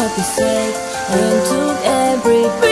What they say. And took every